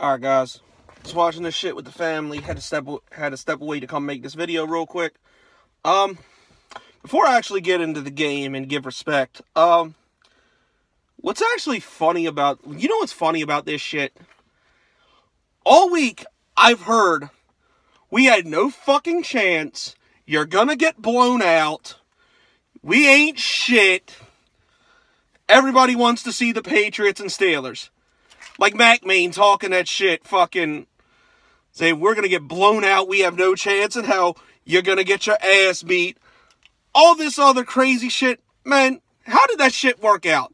All right, guys. Just watching this shit with the family. Had to step had to step away to come make this video real quick. Um, before I actually get into the game and give respect, um, what's actually funny about you know what's funny about this shit? All week I've heard we had no fucking chance. You're gonna get blown out. We ain't shit. Everybody wants to see the Patriots and Steelers. Like Mac Main talking that shit, fucking saying we're gonna get blown out, we have no chance in hell, you're gonna get your ass beat. All this other crazy shit. Man, how did that shit work out?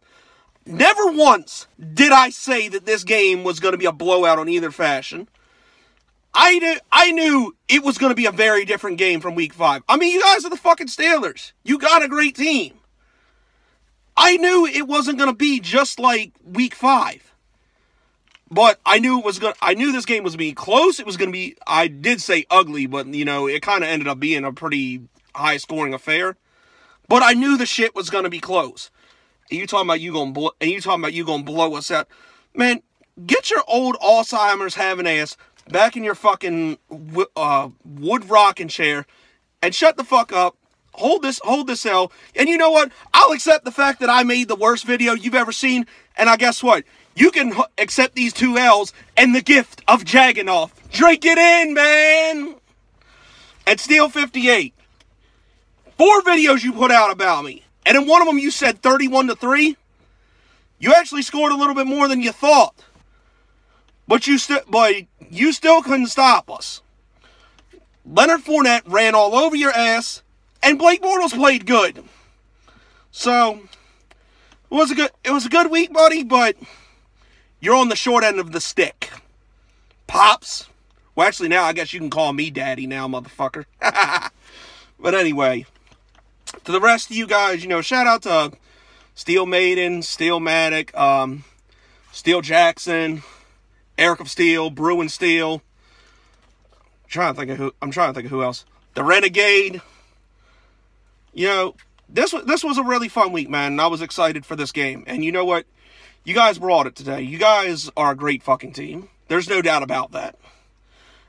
Never once did I say that this game was gonna be a blowout on either fashion. I knew, I knew it was going to be a very different game from week five. I mean, you guys are the fucking Steelers. You got a great team. I knew it wasn't going to be just like week five. But I knew it was going I knew this game was going to be close. It was going to be, I did say ugly, but you know, it kind of ended up being a pretty high scoring affair. But I knew the shit was going to be close. And you talking about you going to and you talking about you going to blow us out. Man, get your old Alzheimer's having ass back in your fucking uh, wood rocking chair and shut the fuck up hold this, hold this L. And you know what? I'll accept the fact that I made the worst video you've ever seen. And I guess what? You can accept these two L's and the gift of Jaginoff. Drink it in, man. At Steel 58. Four videos you put out about me. And in one of them you said 31 to 3. You actually scored a little bit more than you thought. But you still but you still couldn't stop us. Leonard Fournette ran all over your ass and Blake Bortles played good. So it was a good it was a good week, buddy, but you're on the short end of the stick. Pops. Well, actually, now I guess you can call me daddy now, motherfucker. but anyway, to the rest of you guys, you know, shout out to Steel Maiden, Steel Matic, um, Steel Jackson, Eric of Steel, Bruin Steel. I'm trying to think of who I'm trying to think of who else. The Renegade you know, this was this was a really fun week, man. And I was excited for this game. And you know what? You guys brought it today. You guys are a great fucking team. There's no doubt about that.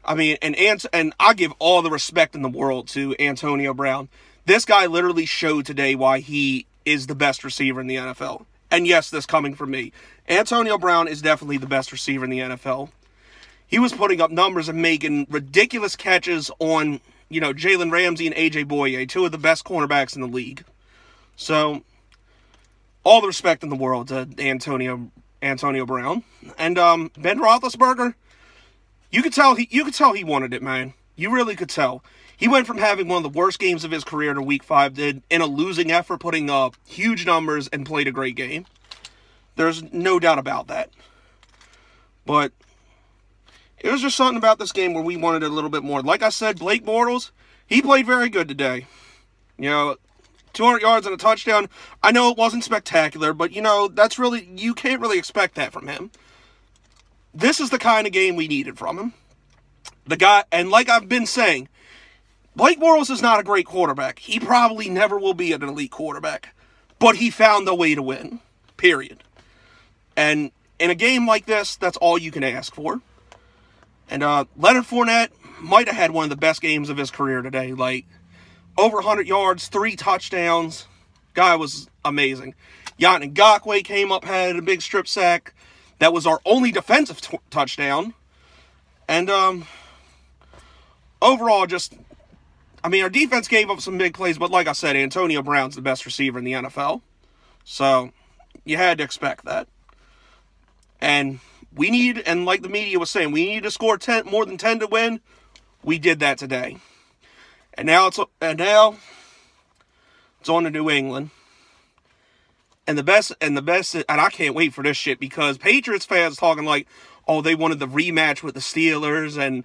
I mean, and Ant and I give all the respect in the world to Antonio Brown. This guy literally showed today why he is the best receiver in the NFL. And yes, this coming from me. Antonio Brown is definitely the best receiver in the NFL. He was putting up numbers and making ridiculous catches on you know, Jalen Ramsey and AJ Bouye, two of the best cornerbacks in the league. So, all the respect in the world to Antonio Antonio Brown and um, Ben Roethlisberger. You could tell he you could tell he wanted it, man. You really could tell. He went from having one of the worst games of his career to Week Five, did in a losing effort, putting up huge numbers and played a great game. There's no doubt about that. But it was just something about this game where we wanted a little bit more. Like I said, Blake Bortles, he played very good today. You know, 200 yards and a touchdown. I know it wasn't spectacular, but you know, that's really, you can't really expect that from him. This is the kind of game we needed from him. The guy, and like I've been saying, Blake Bortles is not a great quarterback. He probably never will be an elite quarterback. But he found the way to win. Period. And in a game like this, that's all you can ask for. And uh, Leonard Fournette might have had one of the best games of his career today. Like, over 100 yards, three touchdowns. Guy was amazing. Yannick Ngakoue came up, had a big strip sack. That was our only defensive touchdown. And um, overall, just, I mean, our defense gave up some big plays, but like I said, Antonio Brown's the best receiver in the NFL. So, you had to expect that. And we need, and like the media was saying, we need to score 10, more than 10 to win. We did that today. And now it's, and now it's on to New England. And the best, and the best, and I can't wait for this shit because Patriots fans talking like, oh, they wanted the rematch with the Steelers and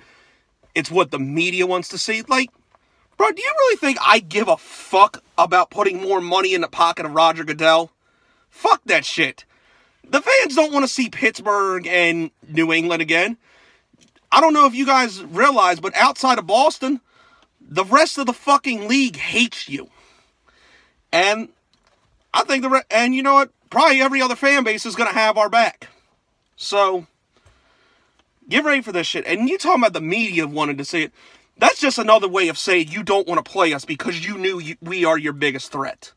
it's what the media wants to see. Like, bro, do you really think I give a fuck about putting more money in the pocket of Roger Goodell? Fuck that shit the fans don't want to see Pittsburgh and New England again. I don't know if you guys realize, but outside of Boston, the rest of the fucking league hates you. And I think the and you know what? Probably every other fan base is going to have our back. So Get ready for this shit. And you talking about the media wanting to see it. That's just another way of saying you don't want to play us because you knew you, we are your biggest threat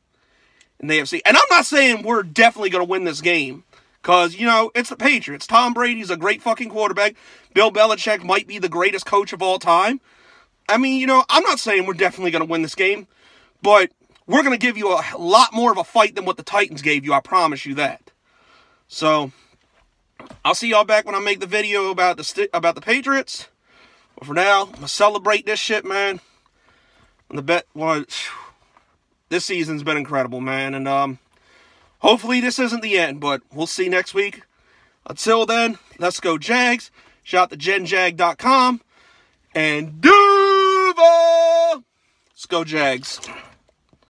in the AFC. And I'm not saying we're definitely going to win this game. Because, you know, it's the Patriots. Tom Brady's a great fucking quarterback. Bill Belichick might be the greatest coach of all time. I mean, you know, I'm not saying we're definitely going to win this game. But we're going to give you a lot more of a fight than what the Titans gave you. I promise you that. So, I'll see y'all back when I make the video about the about the Patriots. But for now, I'm going to celebrate this shit, man. And the bet was... This season's been incredible, man. And, um... Hopefully this isn't the end, but we'll see next week. Until then, let's go Jags. Shout out to genjag.com. And Let's go Jags.